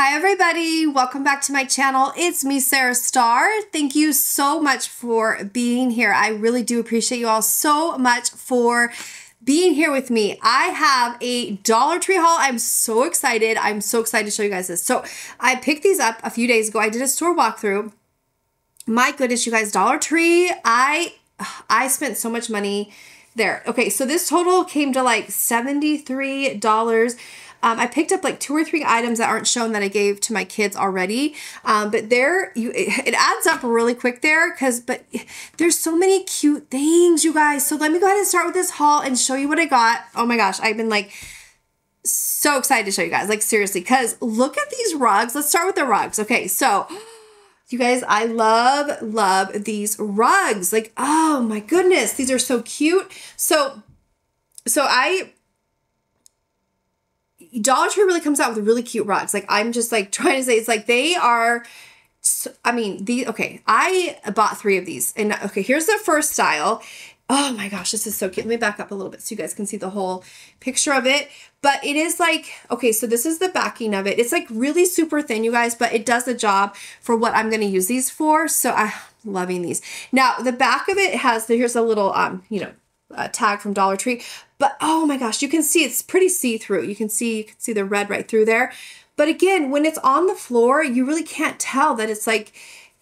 Hi everybody, welcome back to my channel. It's me, Sara Starr. Thank you so much for being here. I really do appreciate you all so much for being here with me. I have a Dollar Tree haul. I'm so excited. I'm so excited to show you guys this. So I picked these up a few days ago. I did a store walkthrough. My goodness, you guys, Dollar Tree, I I spent so much money there. Okay, so this total came to like $73. Um, I picked up like two or three items that aren't shown that I gave to my kids already. Um, but there, you it, it adds up really quick there because, but there's so many cute things, you guys. So let me go ahead and start with this haul and show you what I got. Oh my gosh, I've been like so excited to show you guys, like seriously, because look at these rugs. Let's start with the rugs. Okay, so you guys, I love, love these rugs. Like, oh my goodness, these are so cute. So, so I Dollar Tree really comes out with really cute rugs. Like I'm just like trying to say, it's like they are. So, I mean, the okay. I bought three of these, and okay, here's the first style. Oh my gosh, this is so cute. Let me back up a little bit so you guys can see the whole picture of it. But it is like, okay, so this is the backing of it. It's like really super thin, you guys, but it does the job for what I'm going to use these for. So I'm loving these. Now, the back of it has, here's a little, um, you know, uh, tag from Dollar Tree. But oh my gosh, you can see it's pretty see-through. You can see you can see the red right through there. But again, when it's on the floor, you really can't tell that it's like,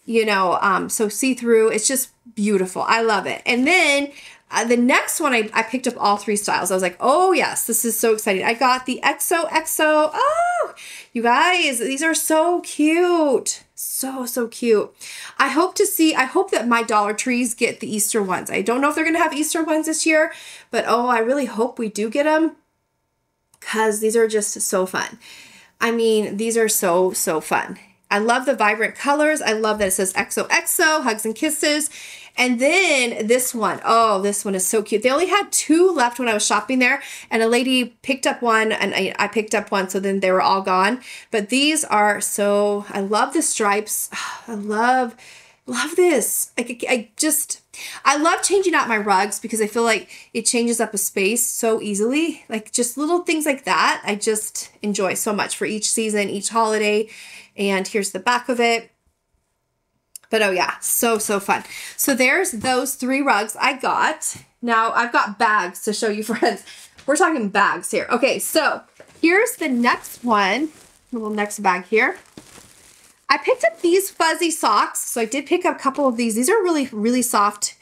you know, um, so see-through. It's just beautiful. I love it. And then uh, the next one, I, I picked up all three styles. I was like, oh yes, this is so exciting. I got the XOXO. Oh, you guys, these are so cute. So, so cute. I hope to see, I hope that my Dollar Trees get the Easter ones. I don't know if they're going to have Easter ones this year, but oh, I really hope we do get them because these are just so fun. I mean, these are so, so fun. I love the vibrant colors. I love that it says XOXO, hugs and kisses. And then this one, oh, this one is so cute. They only had two left when I was shopping there, and a lady picked up one, and I, I picked up one, so then they were all gone. But these are so, I love the stripes. I love, love this. I, I just, I love changing out my rugs because I feel like it changes up a space so easily. Like just little things like that, I just enjoy so much for each season, each holiday. And here's the back of it. But oh yeah, so, so fun. So there's those three rugs I got. Now I've got bags to show you friends. We're talking bags here. Okay, so here's the next one. Little next bag here. I picked up these fuzzy socks. So I did pick up a couple of these. These are really, really soft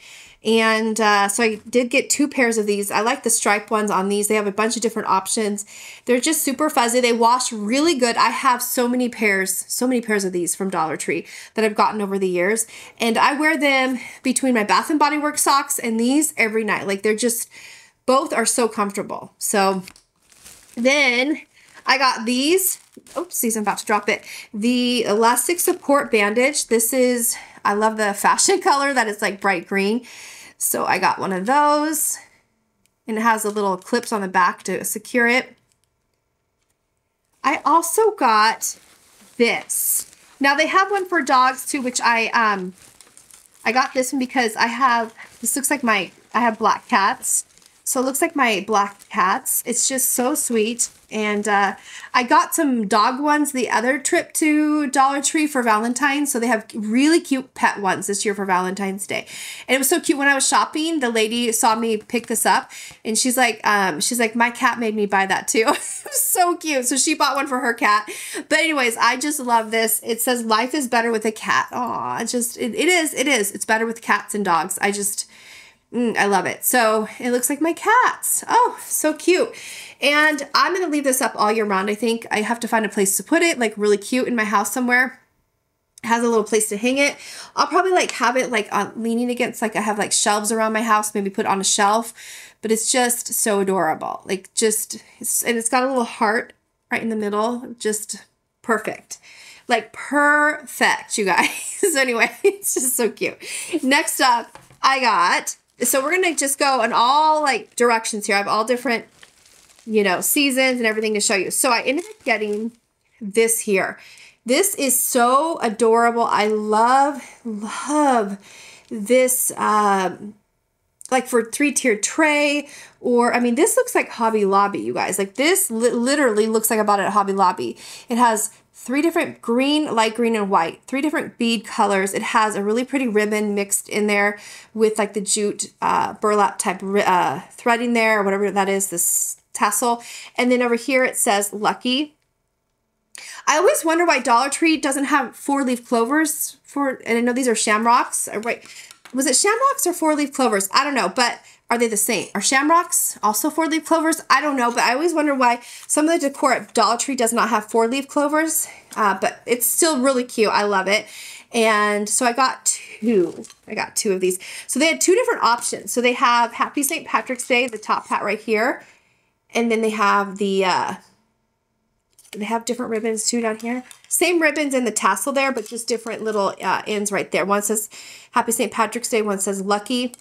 and uh, so I did get two pairs of these. I like the stripe ones on these. They have a bunch of different options. They're just super fuzzy. They wash really good. I have so many pairs, so many pairs of these from Dollar Tree that I've gotten over the years. And I wear them between my Bath and Body Works socks and these every night. Like they're just, both are so comfortable. So then I got these. Oopsies, I'm about to drop it. The Elastic Support Bandage. This is, I love the fashion color that is like bright green. So I got one of those and it has a little clips on the back to secure it. I also got this. Now they have one for dogs too, which I um I got this one because I have this looks like my I have black cats so it looks like my black cats. It's just so sweet. And uh, I got some dog ones the other trip to Dollar Tree for Valentine's. So they have really cute pet ones this year for Valentine's Day. And it was so cute when I was shopping. The lady saw me pick this up and she's like, um, she's like, my cat made me buy that too. it was so cute. So she bought one for her cat. But anyways, I just love this. It says life is better with a cat. Oh, just, it, it is, it is. It's better with cats and dogs. I just, Mm, I love it. So it looks like my cats. Oh, so cute. And I'm going to leave this up all year round. I think I have to find a place to put it, like really cute in my house somewhere. It has a little place to hang it. I'll probably like have it like uh, leaning against, like I have like shelves around my house, maybe put on a shelf. But it's just so adorable. Like just, it's, and it's got a little heart right in the middle. Just perfect like perfect, you guys. so anyway, it's just so cute. Next up, I got so we're going to just go in all like directions here. I have all different, you know, seasons and everything to show you. So I ended up getting this here. This is so adorable. I love, love this um, like for three tiered tray, or I mean, this looks like Hobby Lobby, you guys. Like this li- literally looks like I bought it at Hobby Lobby. It has three different green, light green, and white, three different bead colors. It has a really pretty ribbon mixed in there with like the jute uh, burlap type uh, threading there, or whatever that is, this tassel. And then over here it says Lucky. I always wonder why Dollar Tree doesn't have four leaf clovers for, and I know these are shamrocks, right? Was it shamrocks or four leaf clovers? I don't know, but are they the same? Are shamrocks also four leaf clovers? I don't know, but I always wonder why some of the decor at Dollar Tree does not have four leaf clovers, uh, but it's still really cute. I love it. And so I got two. I got two of these. So they had two different options. So they have Happy St. Patrick's Day, the top hat right here. And then they have the uh, they have different ribbons too down here. Same ribbons in the tassel there, but just different little uh, ends right there. One says Happy St. Patrick's Day, one says Lucky.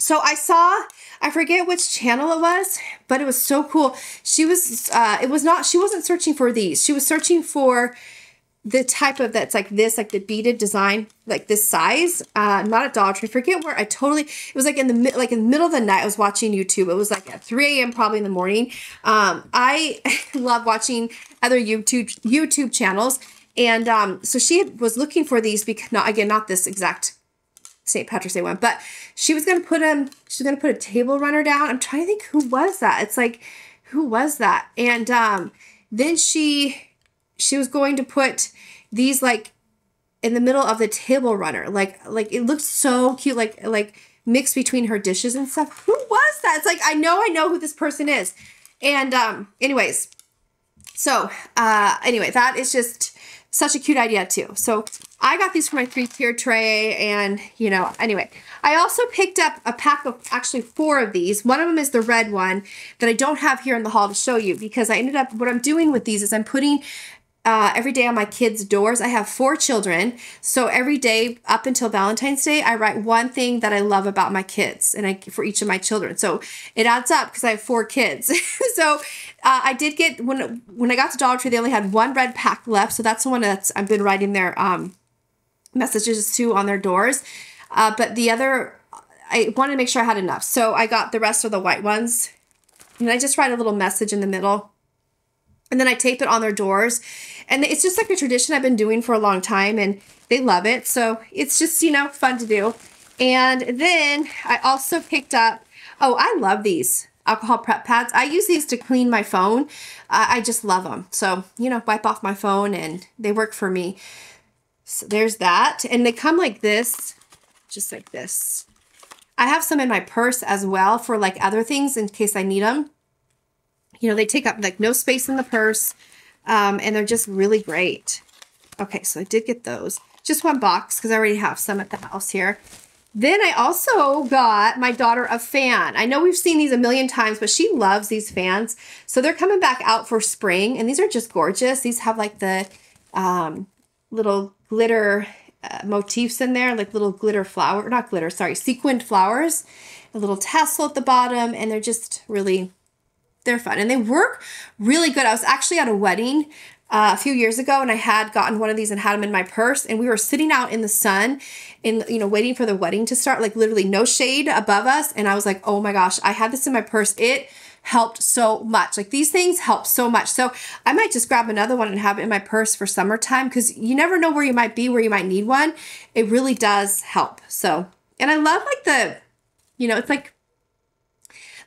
So I saw, I forget which channel it was, but it was so cool. She was, uh, it was not, she wasn't searching for these. She was searching for the type of that's like this, like the beaded design, like this size. Uh, not at Dollar Tree. Forget where I totally. It was like in the like in the middle of the night. I was watching YouTube. It was like at 3 a.m. probably in the morning. Um, I love watching other YouTube YouTube channels, and um, so she was looking for these because not again not this exact St. Patrick's Day one, but she was gonna put him. She was gonna put a table runner down. I'm trying to think who was that. It's like who was that? And um, then she she was going to put these like in the middle of the table runner. Like like it looked so cute, like like mixed between her dishes and stuff. Who was that? It's like I know I know who this person is. And um anyways, so uh anyway, that is just such a cute idea too. So I got these for my three tier tray and you know, anyway, I also picked up a pack of actually four of these. One of them is the red one that I don't have here in the hall to show you because I ended up, what I'm doing with these is I'm putting uh, every day on my kids' doors. I have four children. So every day up until Valentine's Day, I write one thing that I love about my kids and I for each of my children. So it adds up because I have four kids. so uh, I did get when when I got to Dollar Tree, they only had one red pack left. So that's the one that's I've been writing their um, messages to on their doors. Uh, but the other, I wanted to make sure I had enough. So I got the rest of the white ones. And I just write a little message in the middle and then I tape it on their doors. And it's just like a tradition I've been doing for a long time and they love it. So it's just, you know, fun to do. And then I also picked up, oh, I love these alcohol prep pads. I use these to clean my phone. Uh, I just love them. So, you know, wipe off my phone and they work for me. So there's that. And they come like this, just like this. I have some in my purse as well for like other things in case I need them. You know, they take up like no space in the purse um, and they're just really great. Okay, so I did get those. Just one box because I already have some at the house here. Then I also got my daughter a fan. I know we've seen these a million times, but she loves these fans. So they're coming back out for spring, and these are just gorgeous. These have like the um, little glitter uh, motifs in there, like little glitter flower, not glitter, sorry, sequined flowers, a little tassel at the bottom, and they're just really they're fun. And they work really good. I was actually at a wedding uh, a few years ago and I had gotten one of these and had them in my purse and we were sitting out in the sun and you know waiting for the wedding to start like literally no shade above us and I was like oh my gosh I had this in my purse. It helped so much. Like these things help so much. So I might just grab another one and have it in my purse for summertime because you never know where you might be where you might need one. It really does help. So and I love like the you know it's like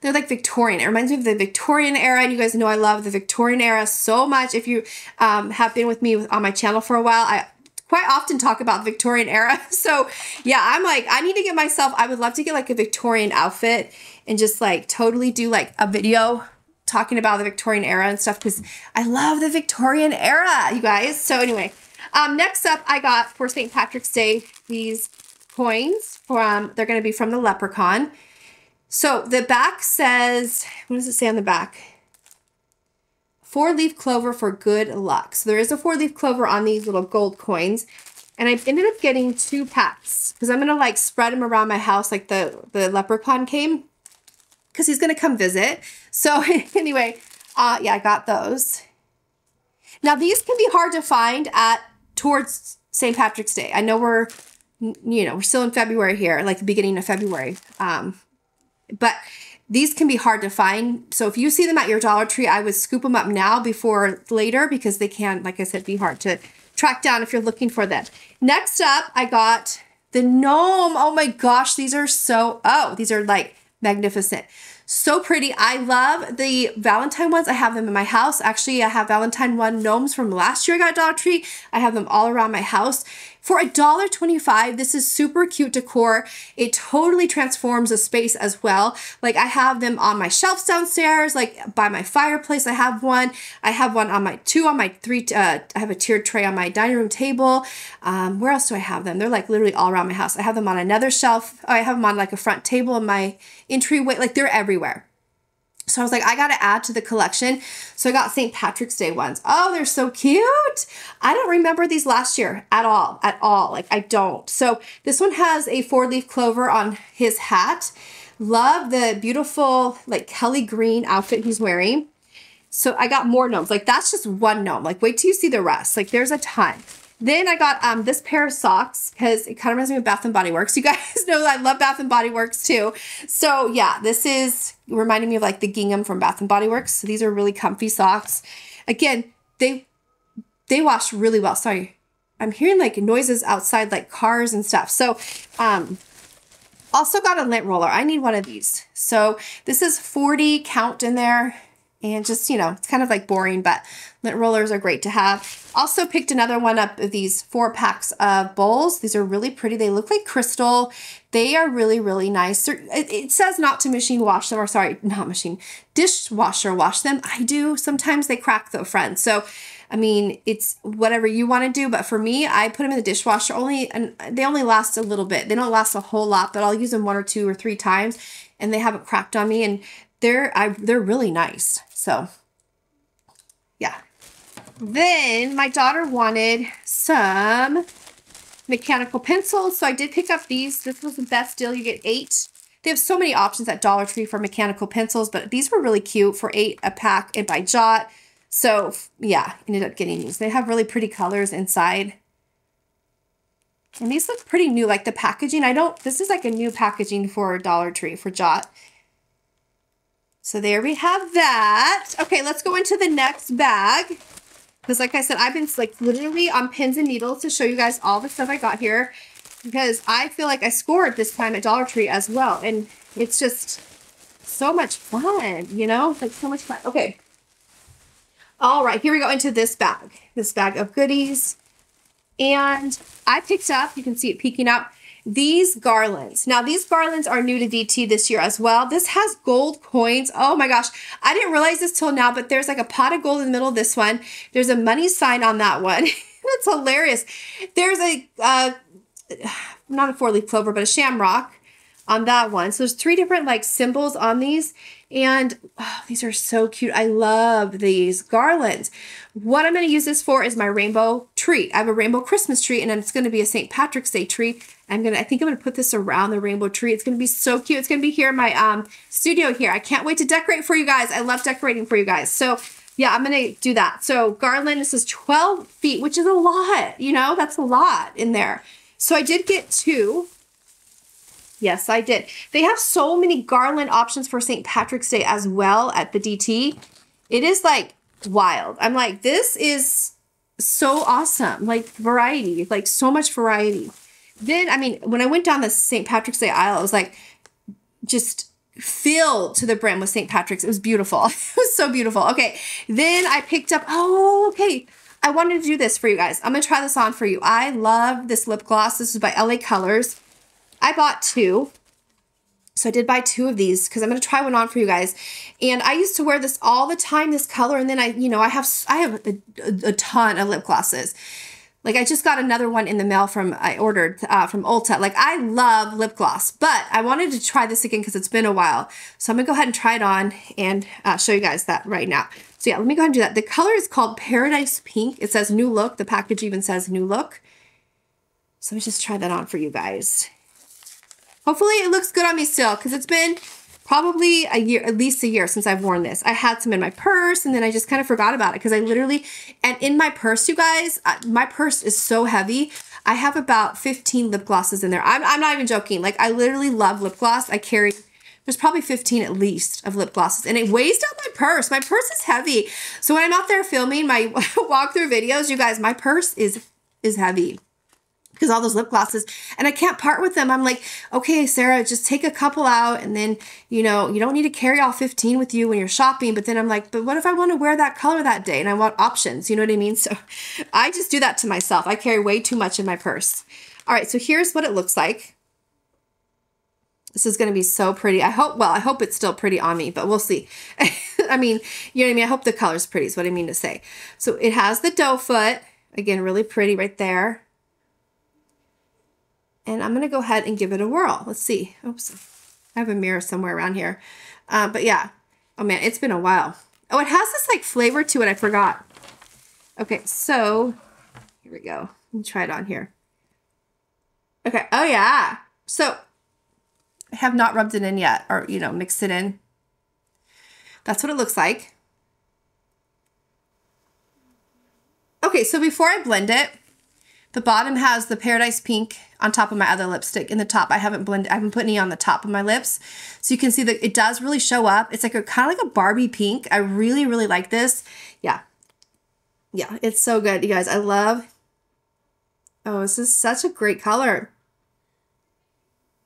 they're like Victorian. It reminds me of the Victorian era. And you guys know I love the Victorian era so much. If you um, have been with me on my channel for a while, I quite often talk about the Victorian era. So yeah, I'm like, I need to get myself, I would love to get like a Victorian outfit and just like totally do like a video talking about the Victorian era and stuff because I love the Victorian era, you guys. So anyway, um, next up, I got for St. Patrick's Day these coins from, they're going to be from the Leprechaun. So the back says, what does it say on the back? Four leaf clover for good luck. So there is a four leaf clover on these little gold coins. And I ended up getting two packs because I'm going to like spread them around my house like the, the leprechaun came because he's going to come visit. So anyway, uh, yeah, I got those. Now these can be hard to find at towards St. Patrick's Day. I know we're you know, we're still in February here, like the beginning of February. Um, but these can be hard to find. So if you see them at your Dollar Tree, I would scoop them up now before later because they can, like I said, be hard to track down if you're looking for them. Next up, I got the gnome. Oh my gosh, these are so, oh, these are like magnificent. So pretty. I love the Valentine ones. I have them in my house. Actually, I have Valentine one gnomes from last year I got Dollar Tree. I have them all around my house. For a dollar twenty-five, this is super cute decor. It totally transforms a space as well. Like I have them on my shelves downstairs, like by my fireplace. I have one. I have one on my two on my three. Uh, I have a tiered tray on my dining room table. Um, where else do I have them? They're like literally all around my house. I have them on another shelf. Oh, I have them on like a front table in my entryway. Like they're everywhere. So I was like, I got to add to the collection. So I got St. Patrick's Day ones. Oh, they're so cute. I don't remember these last year at all, at all. Like I don't. So this one has a four leaf clover on his hat. Love the beautiful like Kelly green outfit he's wearing. So I got more gnomes. Like that's just one gnome. Like wait till you see the rest. Like there's a ton. Then I got um, this pair of socks because it kind of reminds me of Bath and Body Works. You guys know I love Bath and Body Works too. So yeah, this is reminding me of like the gingham from Bath and Body Works. So these are really comfy socks. Again, they they wash really well. Sorry, I'm hearing like noises outside, like cars and stuff. So um, also got a lint roller. I need one of these. So this is 40 count in there and just, you know, it's kind of like boring, but lint rollers are great to have. Also picked another one up of these four packs of bowls. These are really pretty. They look like crystal. They are really, really nice. It says not to machine wash them, or sorry, not machine, dishwasher wash them. I do. Sometimes they crack though, friends. So, I mean, it's whatever you want to do, but for me, I put them in the dishwasher only, and they only last a little bit. They don't last a whole lot, but I'll use them one or two or three times, and they haven't cracked on me, and they're I, they're really nice. So, yeah. Then my daughter wanted some mechanical pencils. So I did pick up these. This was the best deal. You get eight. They have so many options at Dollar Tree for mechanical pencils, but these were really cute for eight a pack and by Jot. So yeah, ended up getting these. They have really pretty colors inside. And these look pretty new, like the packaging. I don't, this is like a new packaging for Dollar Tree for Jot. So there we have that. Okay, let's go into the next bag. Because like I said, I've been like literally on pins and needles to show you guys all the stuff I got here. Because I feel like I scored this time at Dollar Tree as well. And it's just so much fun, you know? Like so much fun. Okay. All right, here we go into this bag. This bag of goodies. And I picked up, you can see it peeking out, these garlands. Now, these garlands are new to DT this year as well. This has gold coins. Oh my gosh. I didn't realize this till now, but there's like a pot of gold in the middle of this one. There's a money sign on that one. That's hilarious. There's a, uh, not a four leaf clover, but a shamrock on that one. So there's three different like symbols on these. And oh, these are so cute. I love these garlands. What I'm going to use this for is my rainbow tree. I have a rainbow Christmas tree and it's going to be a St. Patrick's Day tree. I'm going to, I think I'm going to put this around the rainbow tree. It's going to be so cute. It's going to be here in my um, studio here. I can't wait to decorate for you guys. I love decorating for you guys. So yeah, I'm going to do that. So garland, this is 12 feet, which is a lot, you know, that's a lot in there. So I did get two Yes, I did. They have so many garland options for St. Patrick's Day as well at the DT. It is like wild. I'm like, this is so awesome. Like variety, like so much variety. Then, I mean, when I went down the St. Patrick's Day aisle, I was like, just filled to the brim with St. Patrick's. It was beautiful. it was so beautiful. Okay. Then I picked up, oh, okay. I wanted to do this for you guys. I'm going to try this on for you. I love this lip gloss. This is by LA Colors. I bought two. So I did buy two of these because I'm going to try one on for you guys. And I used to wear this all the time, this color. And then I, you know, I have, I have a, a ton of lip glosses. Like I just got another one in the mail from, I ordered uh, from Ulta. Like I love lip gloss, but I wanted to try this again because it's been a while. So I'm gonna go ahead and try it on and uh, show you guys that right now. So yeah, let me go ahead and do that. The color is called Paradise Pink. It says new look. The package even says new look. So let me just try that on for you guys. Hopefully it looks good on me still because it's been probably a year, at least a year since I've worn this. I had some in my purse and then I just kind of forgot about it because I literally, and in my purse, you guys, uh, my purse is so heavy. I have about 15 lip glosses in there. I'm, I'm not even joking. Like, I literally love lip gloss. I carry, there's probably 15 at least of lip glosses, and it weighs down my purse. My purse is heavy. So when I'm out there filming my walkthrough videos, you guys, my purse is is heavy because all those lip glosses and I can't part with them. I'm like, okay, Sara, just take a couple out and then, you know, you don't need to carry all 15 with you when you're shopping. But then I'm like, but what if I want to wear that color that day and I want options? You know what I mean? So I just do that to myself. I carry way too much in my purse. All right, so here's what it looks like. This is going to be so pretty. I hope, well, I hope it's still pretty on me, but we'll see. I mean, you know what I mean? I hope the color's pretty is what I mean to say. So it has the doe foot. Again, really pretty right there. And I'm going to go ahead and give it a whirl. Let's see. Oops. I have a mirror somewhere around here. Uh, but yeah. Oh man, it's been a while. Oh, it has this like flavor to it. I forgot. Okay, so here we go. Let me try it on here. Okay. Oh yeah. So I have not rubbed it in yet or, you know, mixed it in. That's what it looks like. Okay, so before I blend it, the bottom has the Paradise Pink on top of my other lipstick. In the top, I haven't blended, I haven't put any on the top of my lips. So you can see that it does really show up. It's like a kind of like a Barbie pink. I really, really like this. Yeah. Yeah, it's so good, you guys. I love, oh, this is such a great color.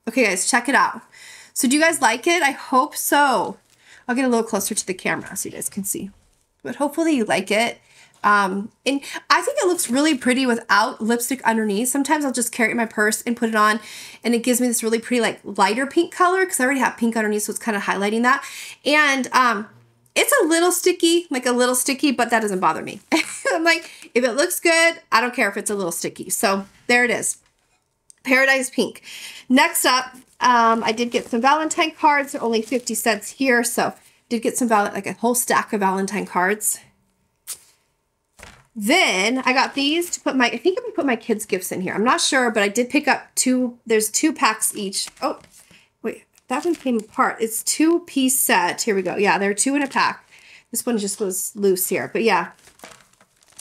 Okay, guys, check it out. So do you guys like it? I hope so. I'll get a little closer to the camera so you guys can see. But hopefully you like it. Um, and I think it looks really pretty without lipstick underneath. Sometimes I'll just carry it in my purse and put it on and it gives me this really pretty like lighter pink color because I already have pink underneath so it's kind of highlighting that. And um, it's a little sticky, like a little sticky, but that doesn't bother me. I'm like, if it looks good, I don't care if it's a little sticky. So there it is. Paradise Pink. Next up, um, I did get some Valentine cards. They're only 50 cents here. So did get some, val like a whole stack of Valentine cards. Then I got these to put my, I think I'm gonna put my kids' gifts in here. I'm not sure, but I did pick up two, there's two packs each. Oh, wait, that one came apart. It's two piece set. Here we go. Yeah, there are two in a pack. This one just was loose here, but yeah.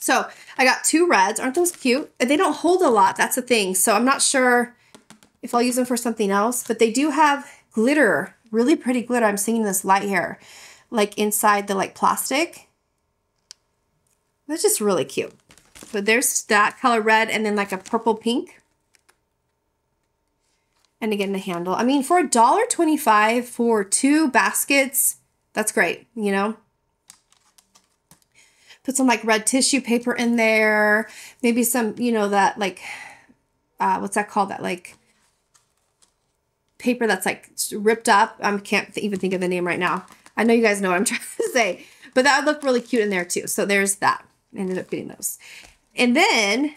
So I got two reds. Aren't those cute? They don't hold a lot. That's the thing. So I'm not sure if I'll use them for something else, but they do have glitter, really pretty glitter. I'm seeing this light here, like inside the like plastic. That's just really cute. But there's that color red and then like a purple pink. And again, the handle. I mean, for a dollar twenty-five for two baskets, that's great, you know? Put some like red tissue paper in there. Maybe some, you know, that like, uh, what's that called? That like paper that's like ripped up. I can't even think of the name right now. I know you guys know what I'm trying to say, but that would look really cute in there too. So there's that ended up getting those. And then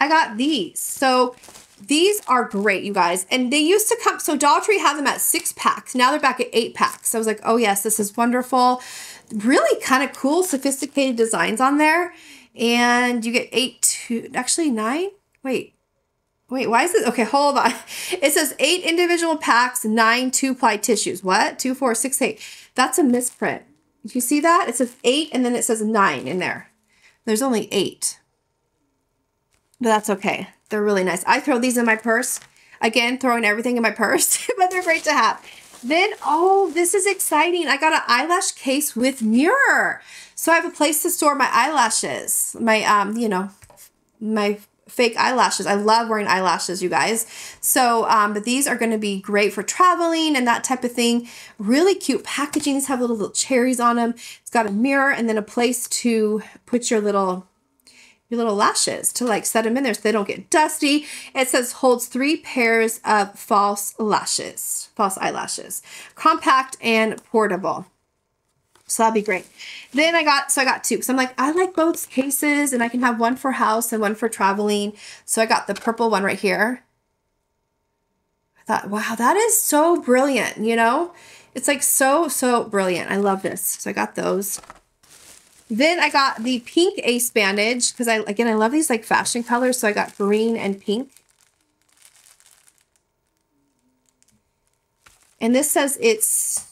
I got these. So these are great, you guys. And they used to come, so Dollar Tree had them at six packs. Now they're back at eight packs. So I was like, oh yes, this is wonderful. Really kind of cool, sophisticated designs on there. And you get eight to, actually nine? Wait, Wait, why is this? Okay, hold on. It says eight individual packs, nine two ply tissues. What? Two, four, six, eight. That's a misprint. You see that? It says eight and then it says nine in there. There's only eight. But that's okay. They're really nice. I throw these in my purse. Again, throwing everything in my purse, but they're great to have. Then, oh, this is exciting. I got an eyelash case with mirror. So I have a place to store my eyelashes. My, um, you know, my fake eyelashes. I love wearing eyelashes, you guys. So, um, but these are going to be great for traveling and that type of thing. Really cute packaging. These have little, little cherries on them. It's got a mirror and then a place to put your little your little lashes to like set them in there so they don't get dusty. It says holds three pairs of false lashes, false eyelashes, compact and portable. So that'd be great. Then I got, so I got two because I'm like, I like both cases and I can have one for house and one for traveling. So I got the purple one right here. I thought, wow, that is so brilliant, you know? It's like so, so brilliant. I love this. So I got those. Then I got the pink ace bandage because I, again, I love these like fashion colors. So I got green and pink. And this says it's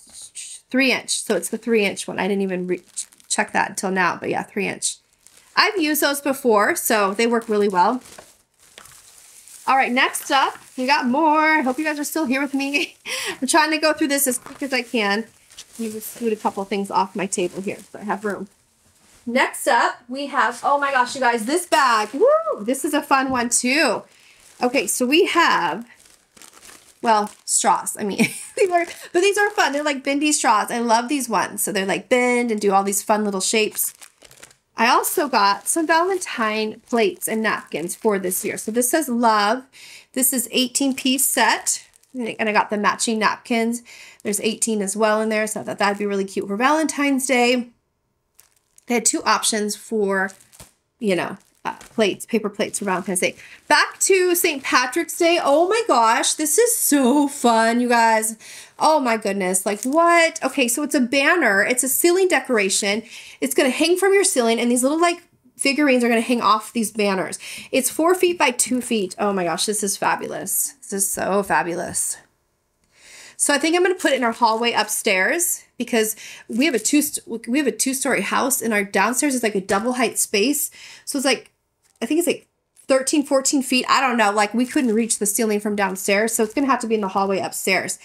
three inch. So it's the three inch one. I didn't even check that until now, but yeah, three inch. I've used those before, so they work really well. All right, next up, we got more. I hope you guys are still here with me. I'm trying to go through this as quick as I can. Me just scoot a couple things off my table here so I have room. Next up, we have, oh my gosh, you guys, this bag. Woo! This is a fun one too. Okay, so we have, well, straws. I mean, these are, but these are fun. They're like bendy straws. I love these ones. So they're like bend and do all these fun little shapes. I also got some Valentine plates and napkins for this year. So this says love. This is 18 piece set. And I got the matching napkins. There's 18 as well in there. So I thought that'd be really cute for Valentine's Day. They had two options for, you know, Uh, plates, paper plates for Valentine's Day. Back to St. Patrick's Day. Oh my gosh, this is so fun, you guys. Oh my goodness, like what? Okay, so it's a banner. It's a ceiling decoration. It's going to hang from your ceiling, and these little like figurines are going to hang off these banners. It's four feet by two feet. Oh my gosh, this is fabulous. This is so fabulous. So I think I'm going to put it in our hallway upstairs because we have a two we have a two story house and our downstairs is like a double height space. So it's like I think it's like 13 14 feet. I don't know. Like we couldn't reach the ceiling from downstairs, so it's going to have to be in the hallway upstairs.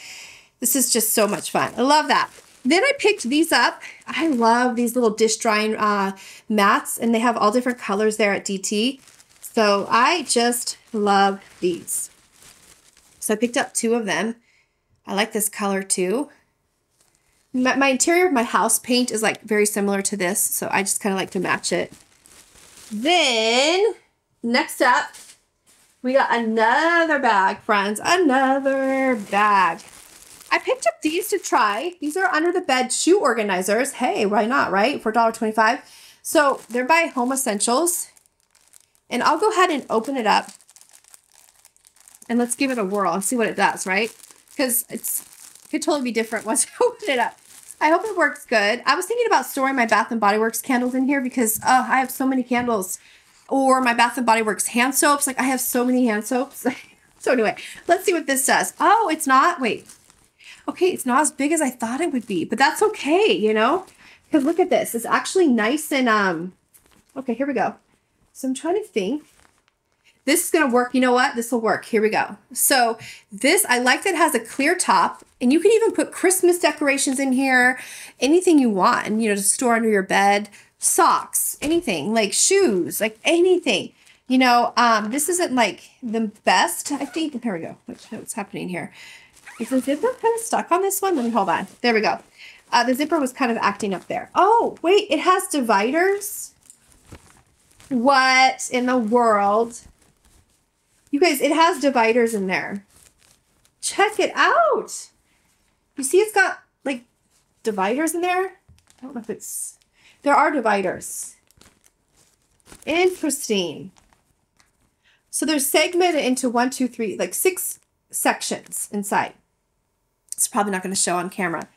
This is just so much fun. I love that. Then I picked these up. I love these little dish drying uh, mats, and they have all different colors there at DT. So I just love these. So I picked up two of them. I like this color too. My, my interior of my house paint is like very similar to this, so I just kind of like to match it. Then, next up, we got another bag, friends. Another bag. I picked up these to try. These are under the bed shoe organizers. Hey, why not, right? For $1.25. So they're by Home Essentials. And I'll go ahead and open it up. And let's give it a whirl and see what it does, right? because it's it could totally be different once I open it up. I hope it works good. I was thinking about storing my Bath and Body Works candles in here because uh, I have so many candles, or my Bath and Body Works hand soaps. Like I have so many hand soaps. so anyway, let's see what this does. Oh, it's not. Wait. Okay, it's not as big as I thought it would be, but that's okay. You know, because look at this. It's actually nice and um. Okay, here we go. So I'm trying to think. This is going to work. You know what? This will work. Here we go. So this, I like that it has a clear top and you can even put Christmas decorations in here, anything you want, and you know, to store under your bed, socks, anything like shoes, like anything. You know, um, this isn't like the best, I think. Here we go. What's happening here? Is the zipper kind of stuck on this one? Let me hold on. There we go. Uh, the zipper was kind of acting up there. Oh, wait, it has dividers. What in the world? You guys, it has dividers in there. Check it out. You see it's got like dividers in there? I don't know if it's... There are dividers. Interesting. So they're segmented into one, two, three, like six sections inside. It's probably not going to show on camera,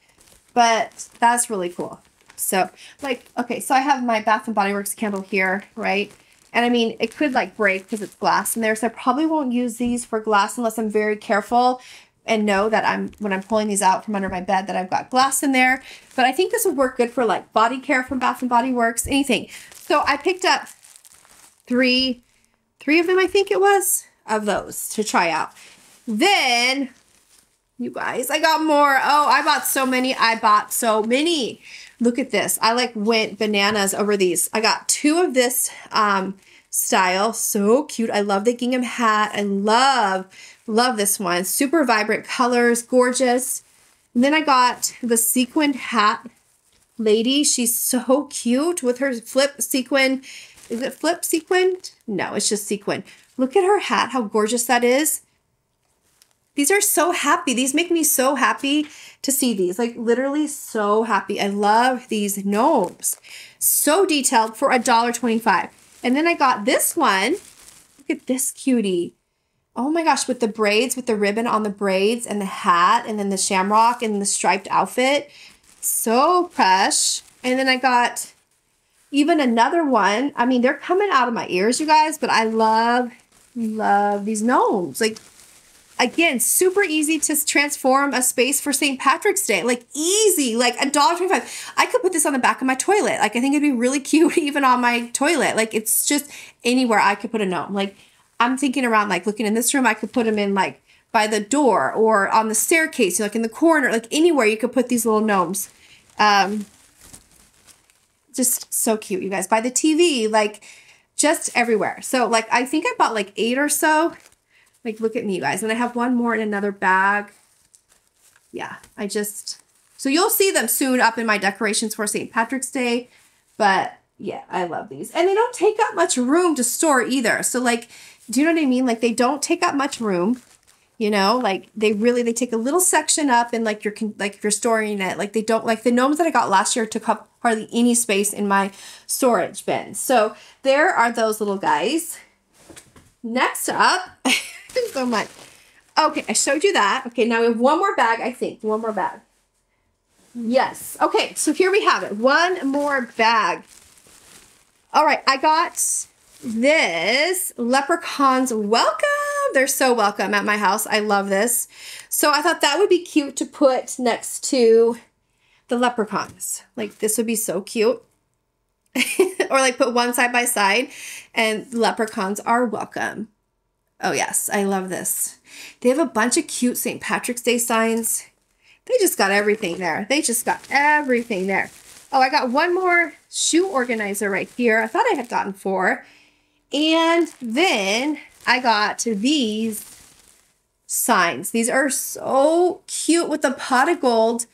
but that's really cool. So like, okay, so I have my Bath and Body Works candle here, right? And I mean, it could like break because it's glass in there. So I probably won't use these for glass unless I'm very careful and know that I'm when I'm pulling these out from under my bed that I've got glass in there. But I think this would work good for like body care from Bath and Body Works, anything. So I picked up three, three of them, I think it was, of those to try out. Then, you guys, I got more. Oh, I bought so many. I bought so many. Look at this. I like went bananas over these. I got two of this um, style. So cute. I love the gingham hat. I love, love this one. Super vibrant colors, gorgeous. And then I got the sequined hat lady. She's so cute with her flip sequin. Is it flip sequined? No, it's just sequin. Look at her hat, how gorgeous that is. These are so happy. These make me so happy to see these. Like literally so happy. I love these gnomes. So detailed for a dollar twenty-five. And then I got this one. Look at this cutie. Oh my gosh, with the braids, with the ribbon on the braids and the hat and then the shamrock and the striped outfit. So fresh. And then I got even another one. I mean, they're coming out of my ears, you guys, but I love, love these gnomes. Like again, super easy to transform a space for St. Patrick's Day. Like easy, like a dollar twenty-five. I could put this on the back of my toilet. Like I think it'd be really cute even on my toilet. Like it's just anywhere I could put a gnome. Like I'm thinking around like looking in this room, I could put them in like by the door or on the staircase, like in the corner, like anywhere you could put these little gnomes. Um, just so cute, you guys. By the TV, like just everywhere. So like I think I bought like eight or so. Like look at me, guys. And I have one more in another bag. Yeah, I just so you'll see them soon up in my decorations for St. Patrick's Day. But yeah, I love these. And they don't take up much room to store either. So like, do you know what I mean? Like they don't take up much room. You know, like they really they take a little section up and like you're like you're storing it, like they don't like the gnomes that I got last year took up hardly any space in my storage bin. So there are those little guys. Next up, so much. Okay, I showed you that. Okay, now we have one more bag, I think. One more bag. Yes. Okay, so here we have it. One more bag. All right, I got this leprechauns welcome they're so welcome at my house i love this so i thought that would be cute to put next to the leprechauns like this would be so cute or like put one side by side and leprechauns are welcome oh yes i love this. They have a bunch of cute st patrick's day signs. They just got everything there. They just got everything there. Oh i got one more shoe organizer right here. I thought i had gotten four. And then I got these signs. These are so cute with the pot of gold.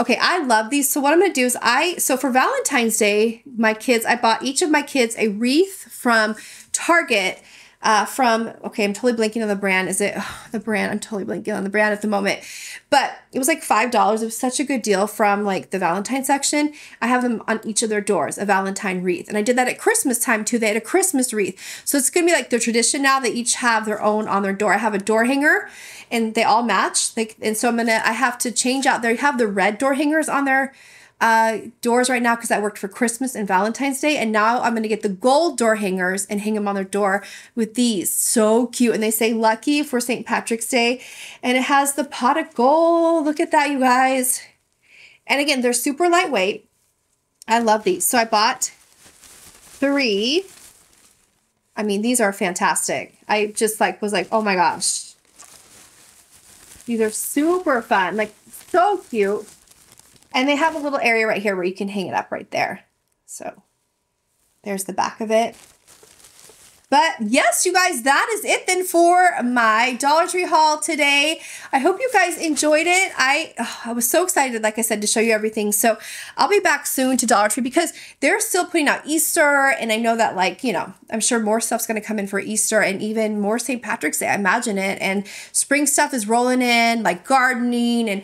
Okay, I love these. So what I'm going to do is I, so for Valentine's Day, my kids, I bought each of my kids a wreath from Target uh, from, okay, I'm totally blanking on the brand. Is it oh, the brand? I'm totally blanking on the brand at the moment. But it was like $5. It was such a good deal from like the Valentine section. I have them on each of their doors, a Valentine wreath. And I did that at Christmas time too. They had a Christmas wreath. So it's going to be like the tradition now. They each have their own on their door. I have a door hanger and they all match. Like, and so I'm going to, I have to change out, they have the red door hangers on their uh, doors right now because I worked for Christmas and Valentine's Day. And now I'm going to get the gold door hangers and hang them on their door with these. So cute. And they say lucky for St. Patrick's Day. And it has the pot of gold. Look at that, you guys. And again, they're super lightweight. I love these. So I bought three. I mean, these are fantastic. I just like was like, oh my gosh. These are super fun. Like so cute. And they have a little area right here where you can hang it up right there. So there's the back of it. But yes, you guys, that is it then for my Dollar Tree haul today. I hope you guys enjoyed it. I oh, I was so excited, like I said, to show you everything. So I'll be back soon to Dollar Tree because they're still putting out Easter. And I know that like, you know, I'm sure more stuff's going to come in for Easter and even more St. Patrick's Day. I imagine it. And spring stuff is rolling in like gardening and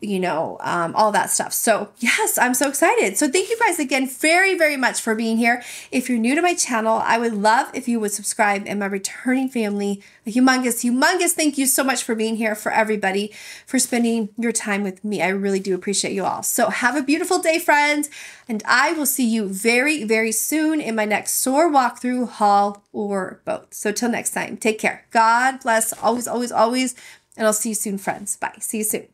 you know, um, all that stuff. So, yes, I'm so excited. So, thank you guys again very, very much for being here. If you're new to my channel, I would love if you would subscribe and my returning family. A humongous, humongous thank you so much for being here, for everybody, for spending your time with me. I really do appreciate you all. So, have a beautiful day, friends, and I will see you very, very soon in my next store walkthrough, haul, or both. So, till next time, take care. God bless, always, always, always. And I'll see you soon, friends. Bye. See you soon.